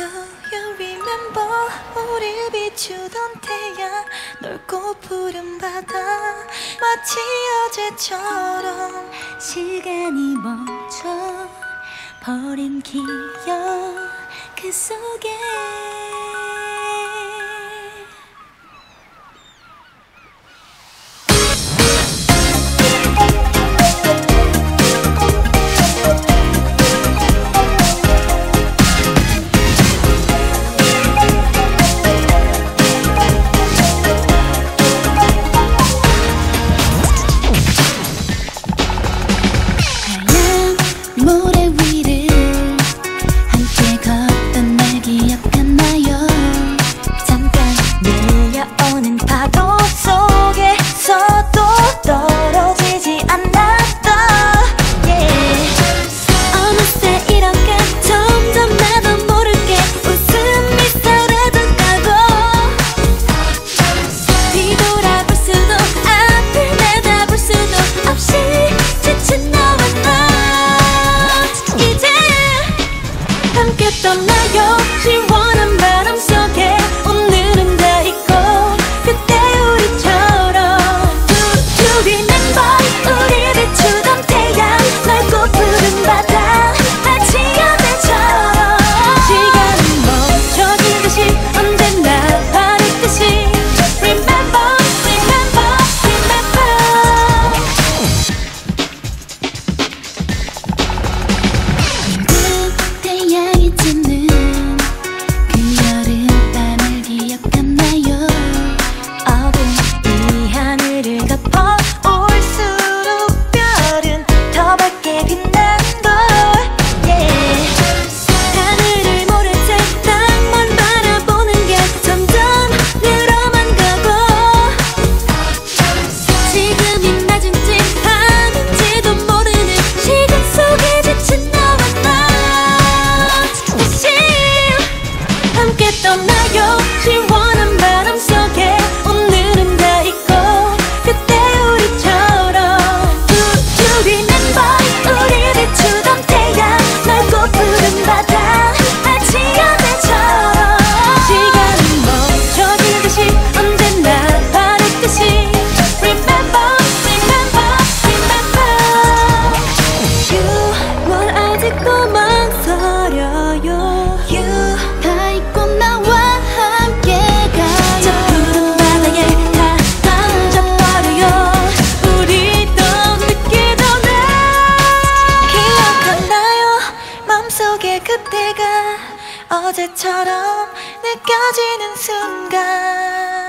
Do you remember 우리 비추던 태양 넓고 푸른 바다. 마치 어제처럼 시간이 멈춰 버린 기억 그 속에. Chìm 떠나요? 시원한 바람 속에 오늘은 다 있고 그때 우리처럼 두 둘이 멤버 우리 비추던 태양 넓고 푸른 바다 아치 연해 처럼 시간은 멈춰진 듯이 언제나 바랬듯이 Remember Remember Remember. You 뭘 아직 도망설여 속에 그때가 어제처럼 느껴지는 순간.